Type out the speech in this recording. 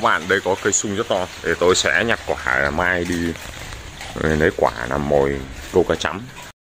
các bạn, đây có cây sung rất to. Để tôi sẽ nhặt quả, mai đi, lấy quả làm mồi câu cá chấm.